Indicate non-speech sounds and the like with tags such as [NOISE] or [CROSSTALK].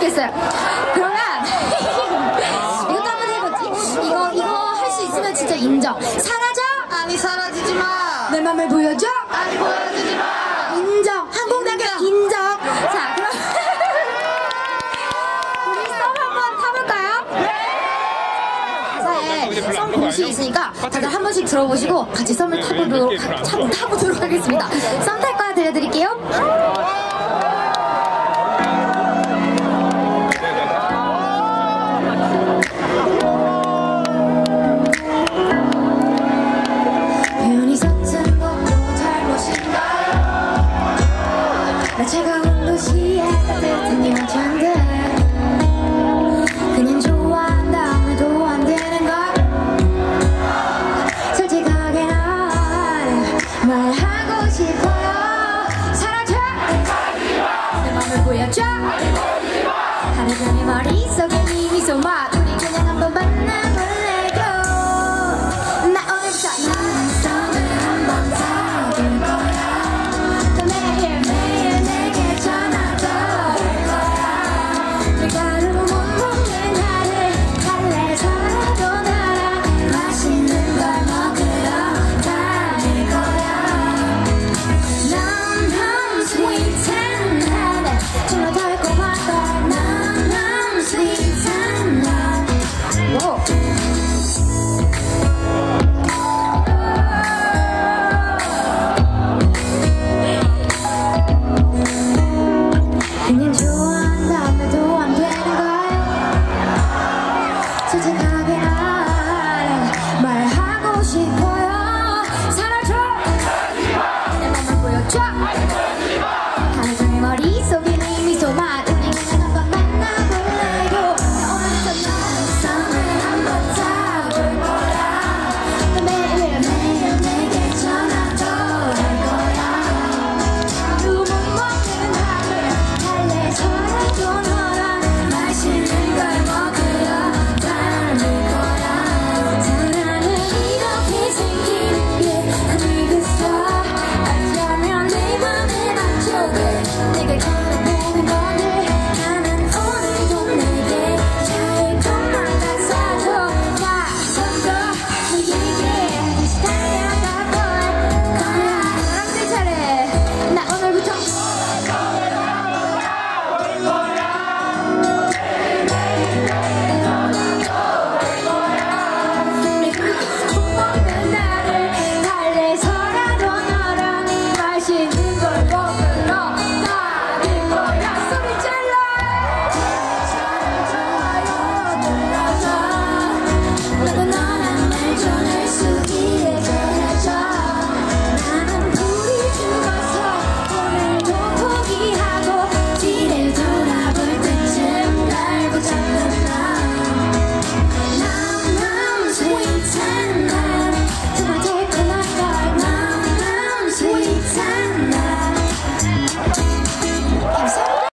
있겠어요. 그러면 아. [LAUGHS] 이것도 한번 해보지. 이거 이거 할 수 있으면 진짜 인정. 사라져? 아니 사라지지 마. 내 맘을 보여줘? 아니 보여주지 마. 인정. 항공대교 인정. 인정. 자 그럼 [LAUGHS] 우리 썸 한번 타볼까요? 네. 가사에 네. 썸 공식 있으니까 다들 한 번씩 들어보시고 같이 썸을 네, 타보도록 하- 타- 타보도록 하겠습니다. 썸 탈 거야 들려드릴게요. 아, 차가운 도시에 따뜻한 연장들. 그냥 좋아한다 오늘도 안 되는 걸. 솔직하게 난 말하고 싶어요. 사랑해 내 맘을 보여줘. 다른 사람의 머릿속에 네 미소와 우리 그냥 한번 만나봐. 自己。